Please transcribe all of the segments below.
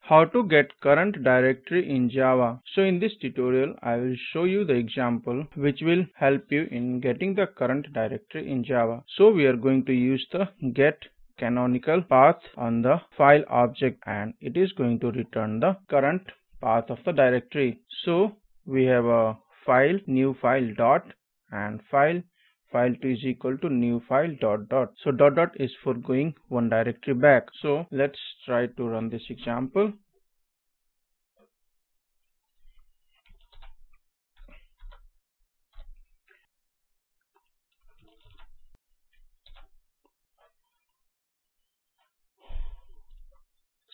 How to get current directory in Java. So in this tutorial I will show you the example which will help you in getting the current directory in Java. So we are going to use the get canonical path on the file object and it is going to return the current path of the directory. So we have a file new file dot and file file2 is equal to new file dot dot. So dot dot is for going one directory back. So let's try to run this example.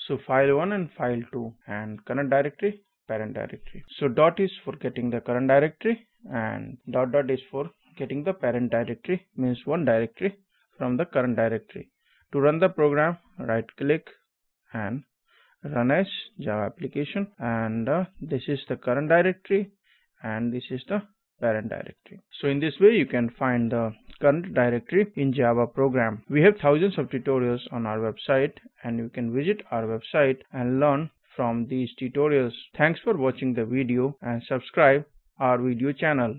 So file1 and file2 and current directory parent directory. So dot is for getting the current directory and dot dot is for getting the parent directory means one directory from the current directory. To run the program right click and run as java application and uh, this is the current directory and this is the parent directory. So in this way you can find the current directory in java program. We have thousands of tutorials on our website and you can visit our website and learn from these tutorials. Thanks for watching the video and subscribe our video channel